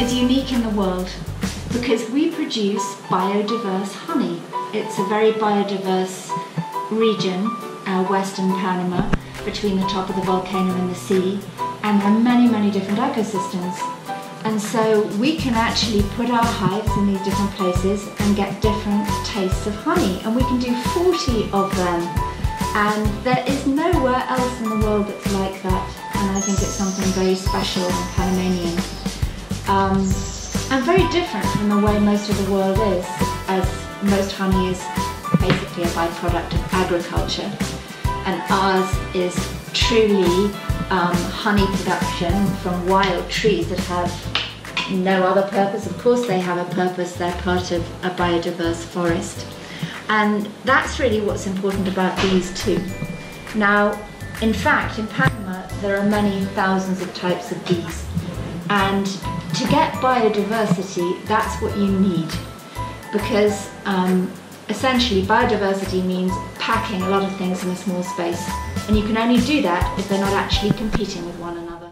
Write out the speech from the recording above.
is unique in the world because we produce biodiverse honey. It's a very biodiverse region, uh, western Panama, between the top of the volcano and the sea, and there are many, many different ecosystems. And so we can actually put our hives in these different places and get different tastes of honey. And we can do 40 of them. And there is nowhere else in the world that's like that. And I think it's something very special and Panamanian. Um, and very different from the way most of the world is, as most honey is basically a byproduct of agriculture. And ours is truly um, honey production from wild trees that have no other purpose. Of course, they have a purpose, they're part of a biodiverse forest. And that's really what's important about these two. Now, in fact, in Panama, there are many thousands of types of bees. And to get biodiversity, that's what you need. Because um, essentially, biodiversity means packing a lot of things in a small space. And you can only do that if they're not actually competing with one another.